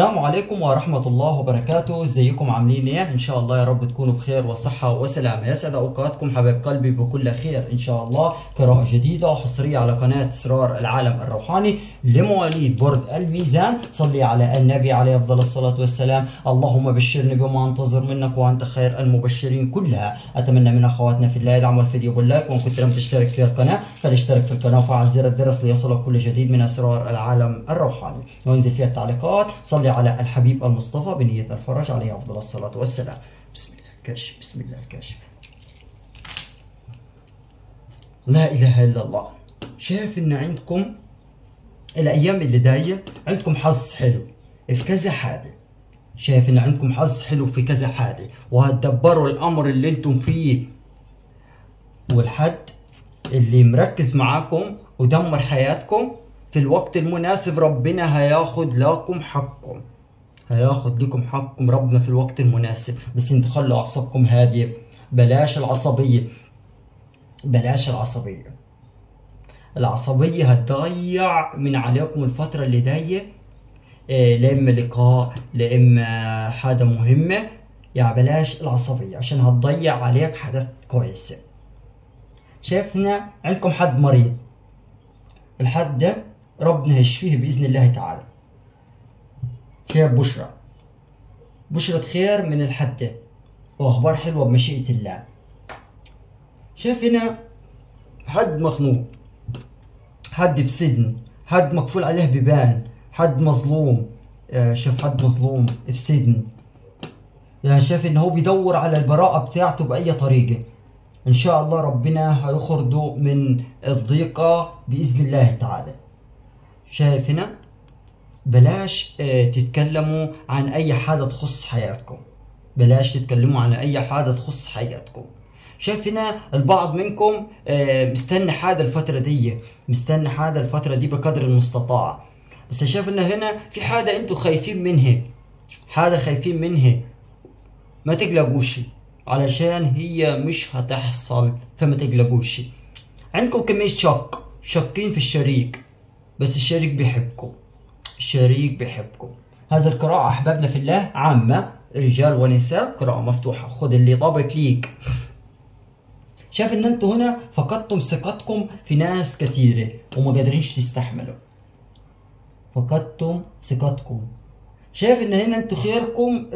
السلام عليكم ورحمة الله وبركاته. إزيكم؟ عاملين إيه؟ إن شاء الله يا رب تكونوا بخير وصحة وسلامة. يسعد أوقاتكم حبايب قلبي بكل خير إن شاء الله. قراءة جديدة وحصرية على قناة اسرار العالم الروحاني لمواليد برج الميزان صلي على النبي عليه أفضل الصلاة والسلام. اللهم بشرني بما أنتظر منك وأنت خير المبشرين كلها. أتمنى من أخواتنا في الله يدعموا الفيديو باللايك وإن كنت لم تشترك في القناة فلاشترك في القناة وفعل زر الجرس ليصلك كل جديد من اسرار العالم الروحاني. وانزل فيها التعليقات. صلي على الحبيب المصطفى بنية الفرج عليه أفضل الصلاة والسلام. بسم الله الكاشف بسم الله الكاشف لا إله إلا الله. شايف إن عندكم الأيام اللي جاية عندكم حظ حلو في كذا حاجة. شايف إن عندكم حظ حلو في كذا حاجة. وهتدبروا الأمر اللي أنتم فيه. والحد اللي مركز معاكم ودمر حياتكم في الوقت المناسب ربنا هياخد لكم حقكم. هياخد لكم حقكم ربنا في الوقت المناسب. بس أنتوا خلوا أعصابكم هادية. بلاش العصبية. بلاش العصبية. العصبية هتضيع من عليكم الفترة اللي جاية إيه لا إما لقاء لا إما حاجة مهمة. يعني بلاش العصبية عشان هتضيع عليك حاجات كويسة. شايف هنا عندكم حد مريض. الحد ده ربنا هيشفيه بإذن الله تعالى. خير بشرى. بشرة خير من الحد. ده وأخبار حلوة بمشيئة الله. شايف هنا حد مخنوق. حد في سجن. حد مقفول عليه بيبان حد مظلوم. شاف حد مظلوم في سجن. يعني شايف ان هو بيدور على البراءة بتاعته بأي طريقة. إن شاء الله ربنا هيخرجه من الضيقة بإذن الله تعالى. شايف هنا بلاش تتكلموا عن أي حاجة تخص حياتكم. بلاش تتكلموا عن أي حاجة تخص حياتكم. شايف هنا البعض منكم مستني حاجة الفترة دي. مستني حاجة الفترة دي بقدر المستطاع. بس شايف إن هنا في حاجة أنتوا خايفين منها. حاجة خايفين منها. ما تقلقوش علشان هي مش هتحصل فما تقلقوش. عندكم كمية شك. شاكين في الشريك. بس الشريك بيحبكم. الشريك بيحبكم. هذا القراءة أحبابنا في الله عامة. رجال ونساء قراءة مفتوحة. خد اللي طابق ليك. شايف إن أنتوا هنا فقدتم ثقتكم في ناس كتيرة وما قادرينش تستحملوا. فقدتم ثقتكم. شايف إن هنا أنتوا خيركم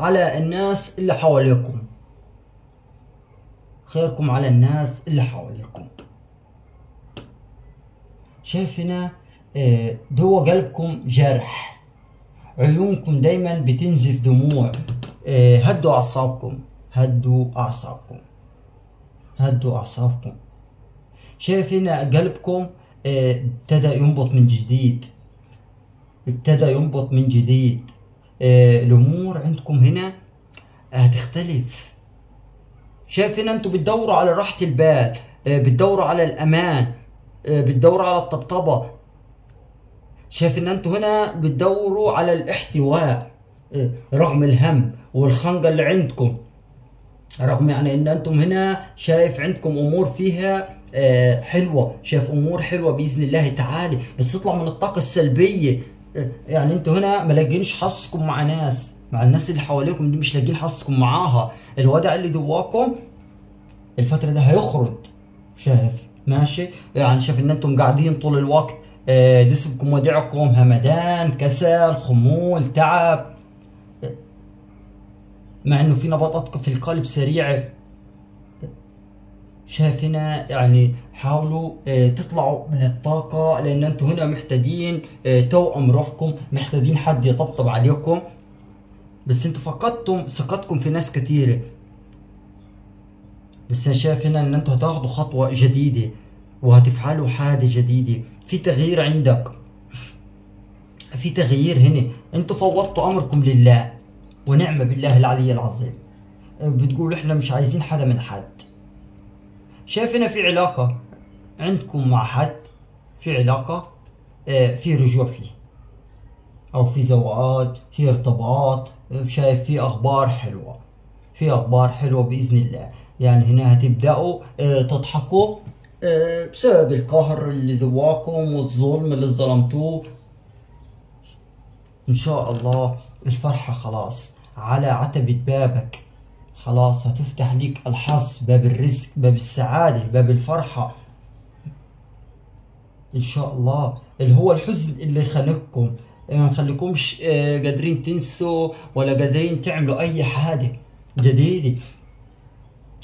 على الناس اللي حواليكم. خيركم على الناس اللي حواليكم. شايف هنا جوه قلبكم جرح. عيونكم دايما بتنزف دموع. هدوا أعصابكم. هدوا أعصابكم. هدوا أعصابكم. شايف هنا قلبكم ابتدى ينبض من جديد. ابتدى ينبض من جديد. الأمور عندكم هنا هتختلف. شايف هنا أنتوا بتدوروا على راحة البال بتدوروا على الأمان. بتدوروا على الطبطبة. شايف إن أنتوا هنا بتدوروا على الاحتواء رغم الهم والخنقة اللي عندكم. رغم يعني إن أنتم هنا شايف عندكم أمور فيها حلوة شايف أمور حلوة بإذن الله تعالى. بس تطلع من الطاقة السلبية. يعني أنتوا هنا ما لاقينش حظكم مع ناس. مع الناس اللي حواليكم دي مش لاقيين حظكم معاها. الوضع اللي جواكم الفترة ده هيخرج شايف. ماشي؟ يعني شايف إن أنتم قاعدين طول الوقت جسمكم ودعكم همدان كسل خمول تعب. مع إنه في نبضات في القلب سريعة. شايف هنا يعني حاولوا تطلعوا من الطاقة لأن أنتم هنا محتاجين توأم روحكم محتاجين حد يطبطب عليكم. بس أنتوا فقدتم ثقتكم في ناس كتيرة. بس أنا شايف هنا إن أنتوا هتاخدوا خطوة جديدة وهتفعلوا حاجة جديدة. في تغيير عندك. في تغيير هنا. أنتوا فوضتوا أمركم لله ونعم بالله العلي العظيم. بتقولوا إحنا مش عايزين حدا من حد. شايف هنا في علاقة عندكم مع حد؟ في علاقة؟ آه في رجوع فيه. أو في زواج في ارتباط. شايف في أخبار حلوة. في أخبار حلوة بإذن الله. يعني هنا هتبدأوا آه تضحكوا آه بسبب القهر اللي جواكم والظلم اللي ظلمتوه. إن شاء الله الفرحة خلاص على عتبة بابك. خلاص هتفتح ليك الحظ باب الرزق باب السعادة باب الفرحة. إن شاء الله اللي هو الحزن اللي خانقكم ما خليكمش آه، قادرين تنسوا ولا قادرين تعملوا أي حاجة جديدة.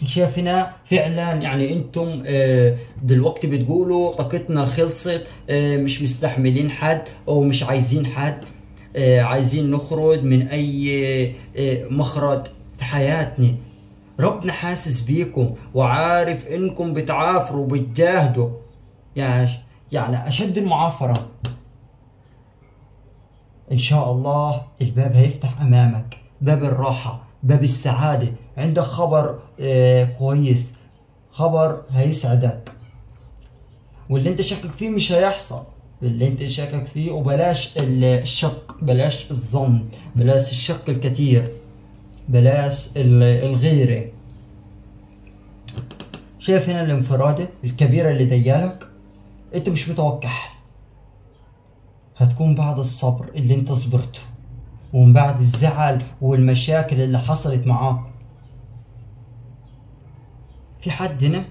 شايف هنا فعلا يعني أنتم آه، دلوقتي بتقولوا طاقتنا خلصت آه، مش مستحملين حد أو مش عايزين حد آه، عايزين نخرج من أي مخرج في حياتنا. ربنا حاسس بيكم وعارف إنكم بتعافروا وبتجاهدوا. يعني يعني أشد المعافرة. إن شاء الله الباب هيفتح أمامك. باب الراحة باب السعادة. عندك خبر آه كويس. خبر هيسعدك. واللي انت شاكك فيه مش هيحصل. اللي انت شاكك فيه وبلاش ال- الشك بلاش الظن بلاش الشك الكتير بلاش ال- الغيرة. شايف هنا الانفرادة الكبيرة اللي ديالك؟ انت مش متوقع. هتكون بعد الصبر اللي انت صبرته ومن بعد الزعل والمشاكل اللي حصلت معاك. في حد هنا؟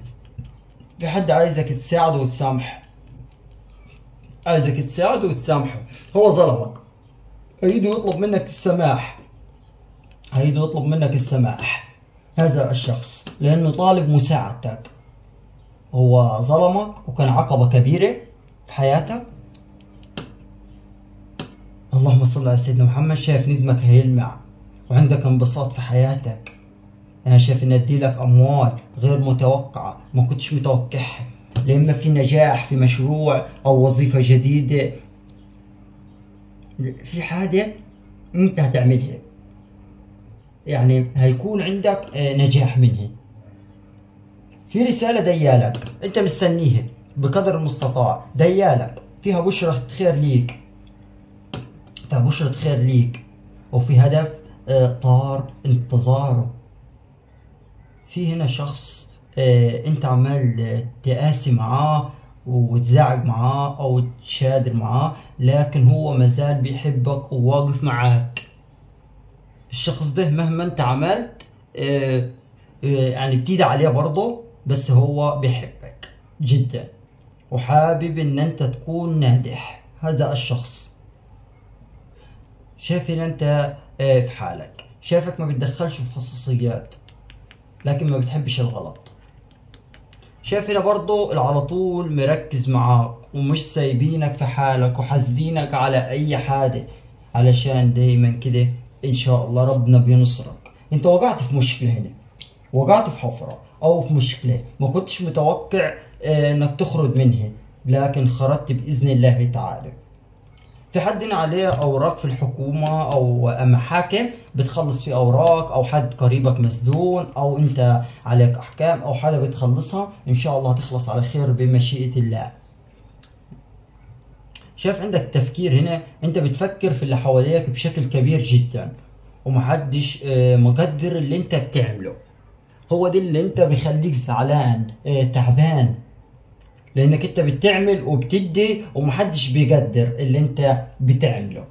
في حد عايزك تساعده وتسامحه. عايزك تساعده وتسامحه. هو ظلمك. هيجي يطلب منك السماح. هيجي يطلب منك السماح. هذا الشخص لأنه طالب مساعدتك. هو ظلمك وكان عقبة كبيرة في حياتك. اللهم صل على سيدنا محمد. شايف ندمك هيلمع وعندك انبساط في حياتك. أنا شايف ان اديلك أموال غير متوقعة ما كنتش متوقعها. لما في نجاح في مشروع أو وظيفة جديدة. في حاجة انت هتعملها. يعني هيكون عندك آه، نجاح منها. في رسالة ديالك أنت مستنيها. بقدر المستطاع ديالك فيها بشرة خير ليك. فيها بشرة خير ليك. وفي هدف آه، طار انتظاره. في هنا شخص آه، انت عمال تقاسي معاه وتزعج معاه أو تشادر معاه لكن هو مازال بيحبك وواقف معاك. الشخص ده مهما انت عملت آه، آه، يعني بتيجي عليه برضه بس هو بيحبك جدا. وحابب إن أنت تكون ناجح. هذا الشخص. شايف إن أنت آه، في حالك. شايفك ما بتدخلش في خصوصيات. لكن ما بتحبش الغلط. شايف هنا برضه على طول مركز معاك ومش سايبينك في حالك وحاسدينك على أي حاجة علشان دايما كده إن شاء الله ربنا بينصرك. أنت وقعت في مشكلة هنا. وقعت في حفرة أو في مشكلة. ما كنتش متوقع آه، إنك تخرج منها لكن خرجت بإذن الله تعالى. في حد عليه أوراق في الحكومة أو محاكم؟ بتخلص في أوراق أو حد قريبك مسجون أو أنت عليك أحكام أو حاجة بتخلصها إن شاء الله هتخلص على خير بمشيئة الله. شايف عندك تفكير هنا؟ أنت بتفكر في اللي حواليك بشكل كبير جدا ومحدش آه، مقدر اللي أنت بتعمله. هو ده اللي أنت بيخليك زعلان آه، تعبان. لأنك أنت بتعمل وبتدي ومحدش بيقدر اللي أنت بتعمله.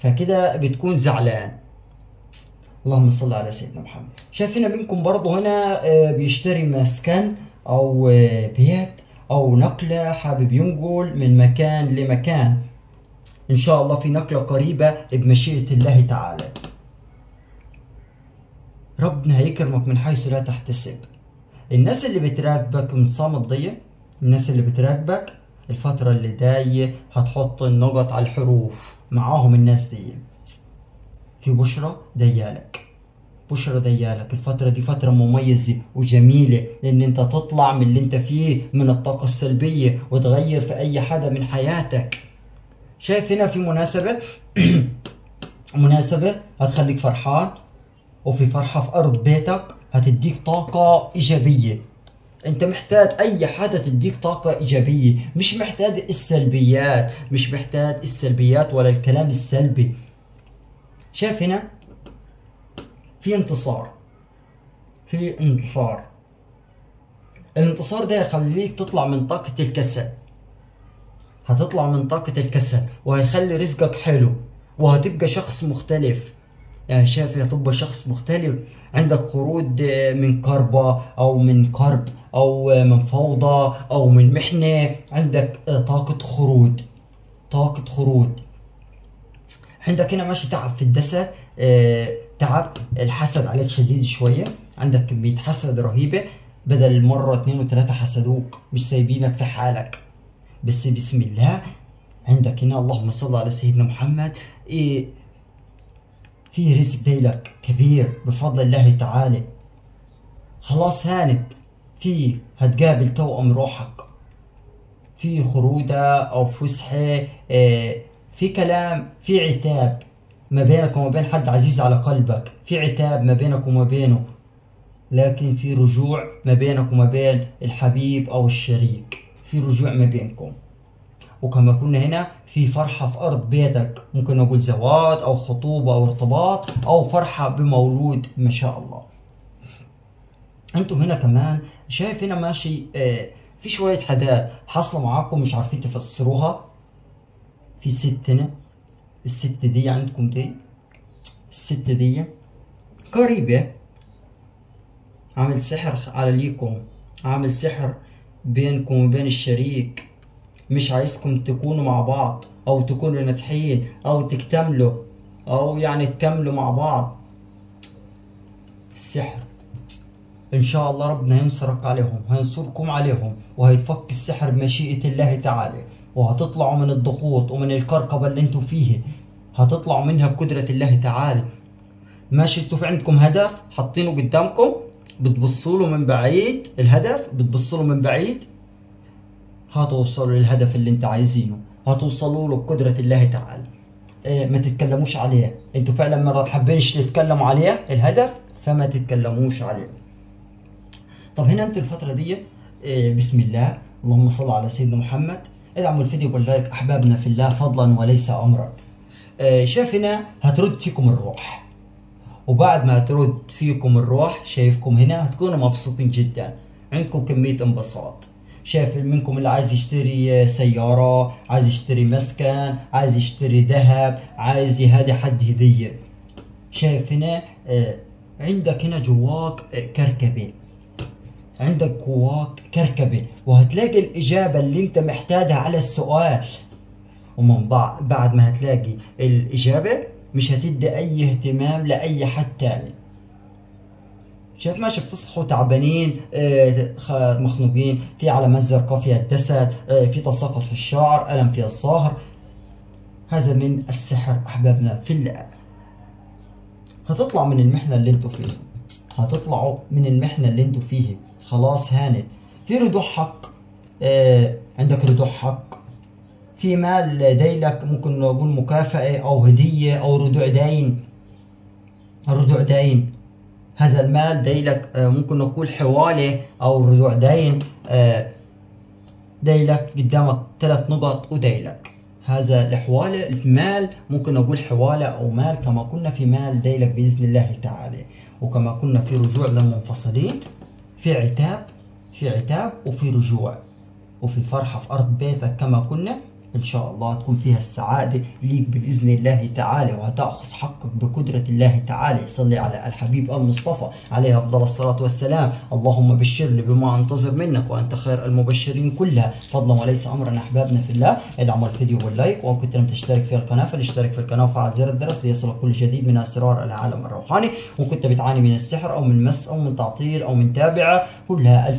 فكده بتكون زعلان. اللهم صل على سيدنا محمد. شايف هنا منكم برضه هنا آه، بيشتري مسكن أو آه، بيت أو نقلة حابب ينقل من مكان لمكان. إن شاء الله في نقلة قريبة بمشيئة الله تعالى. ربنا هيكرمك من حيث لا تحتسب. الناس اللي بتراقبك من صامت ضيق الناس اللي بتراقبك الفترة اللي جاية هتحط النقط على الحروف معاهم الناس دي. في بشرة ديالك. بشرة ديالك. الفترة دي فترة مميزة وجميلة لأن أنت تطلع من اللي أنت فيه من الطاقة السلبية وتغير في أي حدا من حياتك. شايف هنا في مناسبة؟ مناسبة هتخليك فرحان وفي فرحة في أرض بيتك هتديك طاقة إيجابية. أنت محتاج أي حاجة تديك طاقة إيجابية. مش محتاج السلبيات مش محتاج السلبيات ولا الكلام السلبي. شايف هنا؟ في انتصار. في انتصار. الانتصار ده يخليك تطلع من طاقة الكسل. هتطلع من طاقة الكسل وهيخلي رزقك حلو وهتبقى شخص مختلف. يعني شايف هتبقى شخص مختلف؟ عندك خروج من كربة أو من كرب. أو من فوضى أو من محنة عندك آه، طاقة خروج. طاقة خروج. عندك هنا ماشي تعب في الجسد آه، تعب الحسد عليك شديد شوية. عندك كمية حسد رهيبة. بدل مرة اتنين وتلاتة حسدوك مش سايبينك في حالك. بس بسم الله عندك هنا اللهم صل على سيدنا محمد. إيه في رزق ديلك كبير بفضل الله تعالى. خلاص هانت. في هتقابل توأم روحك. في خروجة أو فسحة آه، في كلام في عتاب ما بينك وما بين حد عزيز على قلبك. في عتاب ما بينك وما بينه لكن في رجوع ما بينك وما بين الحبيب أو الشريك. في رجوع ما بينكم. وكما كنا هنا في فرحة في أرض بيتك. ممكن نقول زواج أو خطوبة أو ارتباط أو فرحة بمولود ما شاء الله. أنتم هنا كمان شايف هنا ماشي آه في شوية حاجات حاصلة معاكم مش عارفين تفسروها. في ست هنا. الست دي عندكم دي؟ الست دي قريبة. عامل سحر على ليكم. عامل سحر بينكم وبين الشريك. مش عايزكم تكونوا مع بعض أو تكونوا ناجحين أو تكتملوا أو يعني تكملوا مع بعض. السحر إن شاء الله ربنا ينصرك عليهم هينصركم عليهم وهيتفك السحر بمشيئة الله تعالى وهتطلعوا من الضغوط ومن الكركبة اللي أنتوا فيه هتطلعوا منها بقدرة الله تعالى. ماشي أنتوا في عندكم هدف حاطينه قدامكم بتبصوا له من بعيد الهدف بتبصوا له من بعيد هتوصلوا للهدف اللي انت عايزينه هتوصلوا له بقدرة الله تعالى. إيه ما تتكلموش عليه. أنتوا فعلا ما حابينش تتكلموا عليه الهدف فما تتكلموش عليه. طب هنا أنتوا الفترة دي إيه بسم الله اللهم صل على سيدنا محمد. ادعموا الفيديو باللايك أحبابنا في الله فضلا وليس امرا. إيه شايف هنا هترد فيكم الروح. وبعد ما ترد فيكم الروح شايفكم هنا هتكونوا مبسوطين جدا. عندكم كمية انبساط. شايف منكم اللي عايز يشتري سيارة عايز يشتري مسكن عايز يشتري ذهب عايز يهدي حد هدية. شايف هنا آه، عندك هنا جواك آه، كركبة عندك جواك كركبة وهتلاقي الإجابة اللي أنت محتاجها على السؤال. ومن بعد ما هتلاقي الإجابة مش هتدي أي اهتمام لأي حد تاني. شايف ماشي بتصحوا تعبانين آه، مخنوقين في علامات زرقاء فيها الجسد آه، في تساقط في الشعر ألم في الظهر. هذا من السحر أحبابنا في الله. هتطلع من المحنة اللي أنتوا فيها. هتطلعوا من المحنة اللي أنتوا فيها. خلاص هانت. في رجوع حق. آه عندك رجوع حق. في مال جايلك ممكن نقول مكافأة أو هدية أو رجوع دين. رجوع دين. هذا المال جايلك آه، ممكن نقول حوالة أو رجوع دين. آه، جايلك قدامك ثلاث نقط وجايلك هذا الحوالة المال ممكن نقول حوالة أو مال كما كنا في مال دايلك بإذن الله تعالى. وكما كنا في رجوع للمنفصلين. في عتاب في عتاب وفي رجوع وفي فرحة في أرض بيتك كما كنا. إن شاء الله تكون فيها السعادة ليك بإذن الله تعالى وهتأخذ حقك بقدرة الله تعالى. صلي على الحبيب المصطفى عليه أفضل الصلاة والسلام. اللهم بشرني بما أنتظر منك وأنت خير المبشرين كلها. فضلا وليس أمرا أحبابنا في الله. ادعموا الفيديو واللايك وإن كنت لم تشترك في القناة. فلاشترك في القناة وفعل زر الجرس ليصلك كل جديد من أسرار العالم الروحاني. وإن كنت بتعاني من السحر أو من مس أو من تعطيل أو من تابعة. كلها ألف